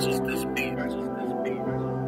Just this beat.